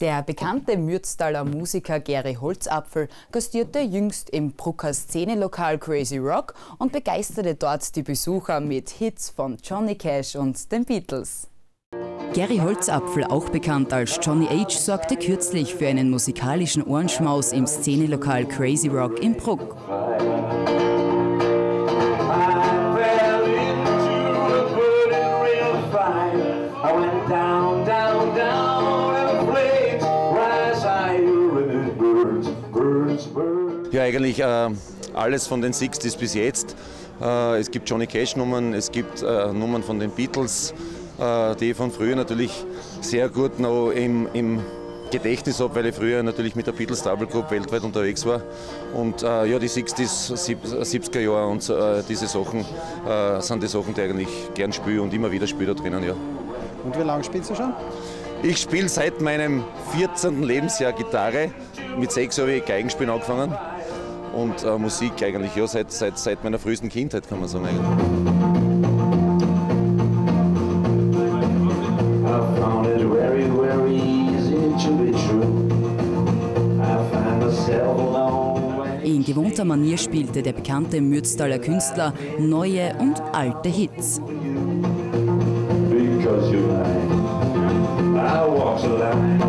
Der bekannte Mürztaler Musiker Gary Holzapfel gastierte jüngst im Brucker Szenelokal Crazy Rock und begeisterte dort die Besucher mit Hits von Johnny Cash und den Beatles. Gary Holzapfel, auch bekannt als Johnny H., sorgte kürzlich für einen musikalischen Ohrenschmaus im Szenelokal Crazy Rock in Bruck. Ja, eigentlich äh, alles von den 60s bis jetzt. Äh, es gibt Johnny Cash-Nummern, es gibt äh, Nummern von den Beatles, äh, die ich von früher natürlich sehr gut noch im, im Gedächtnis habe, weil ich früher natürlich mit der Beatles Double Group weltweit unterwegs war. Und äh, ja, die 60s, 70er Jahre und äh, diese Sachen äh, sind die Sachen, die ich eigentlich gern spiele und immer wieder spiele da drinnen. Ja. Und wie lange spielst du schon? Ich spiele seit meinem 14. Lebensjahr Gitarre. Mit sechs habe ich Geigenspielen angefangen. Und äh, Musik eigentlich ja, seit, seit, seit meiner frühesten Kindheit, kann man sagen. In gewohnter Manier spielte der bekannte Mürztaler Künstler neue und alte Hits. I'm so line.